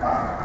Ah!